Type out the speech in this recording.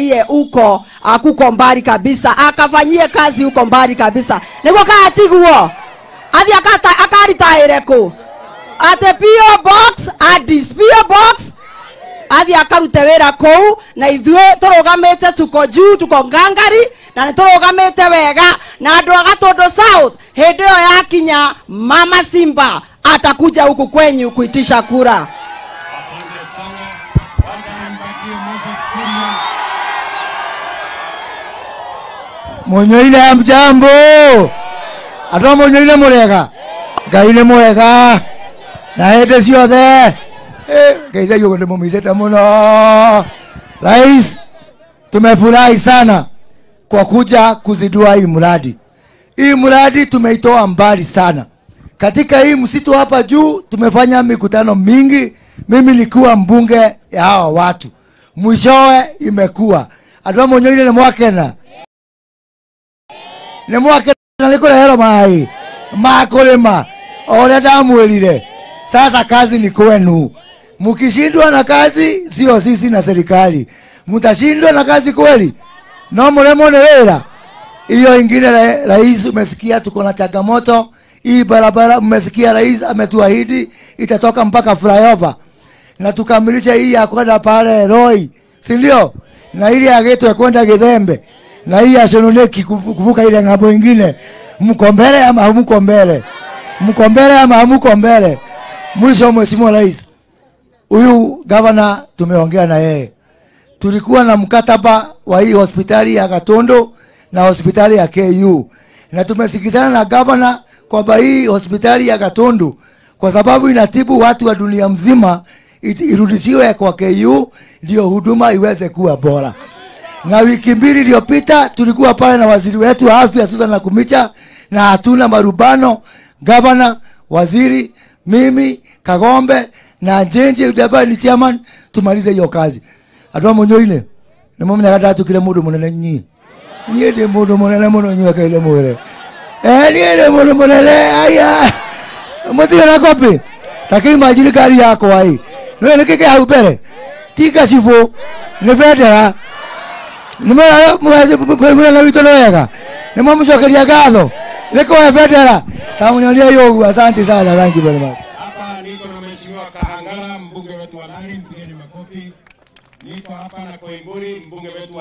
iye uko akuko mbali kabisa. Akafanyie kazi huko mbali kabisa. Niguo katiguo athi akaritaire ku. Ate PO box adis PO box. Athi akarute wira kuu na ithuĩ tũrũgamĩte tuko juu tuko ngangari. Na nĩ wega. Na andũ a Gatundu South hĩndĩ ĩyo yakinya mama Simba atakuja huku kwenyu kuitisha kura. Thank you. Munyoine mjambo. Ata munyoine murega ngai nä mwega. Na hä ndä ciothe ngeithaio gå ndä må micete rais tumefurahi sana kwa kuja kuzidua hii mradi hii mradi tumeitoa mbali sana. Katika hii msitu hapa juu tumefanya mikutano mingi. Mimi nikuwa mbunge ya hawa watu. Mwishowe imekuwa adua a ni mwakena nä mwakena nä kå rehero maä ma kå rä ma o rä a ndamwä rire sasa kazi ni kwenu. Mkishindwa na kazi sio sisi na serikali mtashindwa na kazi kweli no mremwo nä wä hiyo ingine ra- rais umesikia tuko na changamoto. Hii barabara mmesikia rais ametuahidi itatoka mpaka flyover. Na tukamilishe hii ya kwenda pale Roi, si ndio? Na ile ya Gitwe kwenda Githembe na hii ya kuvuka ile ng'ambo ingine. Mko mbele ama hamuko mbele? Mko mbele ama hamuko mbele? Mwisho, Mheshimiwa Rais, huyu gavana tumeongea na yeye, tulikuwa na mkataba wa hii hospitali ya Gatundu na hospitali ya KU, na tumesikitana na gavana kwamba hii hospitali ya Gatundu kwa sababu inatibu watu wa dunia mzima irudishiwe kwa KU ndio huduma iweze kuwa bora. Na wiki mbili iliyopita tulikuwa pale na waziri wetu wa afya Susan Nakumicha, na hatuna marubano, gavana, waziri, mimi, Kagombe na Njenje ambaye ni chairman, tumalize hiyo kazi. Andũ a ni mimi nakata tu kile mudu mũnene nyi niĩ ndĩ mũndũ mũnene mũno nyuekeire mwĩre Eh, niĩ ndĩ mũndũ mũnene aya mũtirĩ na kopi? Takii majili ngari yakwa ĩ nĩwe nikike kĩkĩ hau mbere ti ni nĩ bendera mũnene witũ nĩ wega nĩ mwamũcokeria ngatho nĩ kũhe bendera tamũnyonia yũ ũguo asante sana thank you very much Hapa niko na Mheshimiwa wa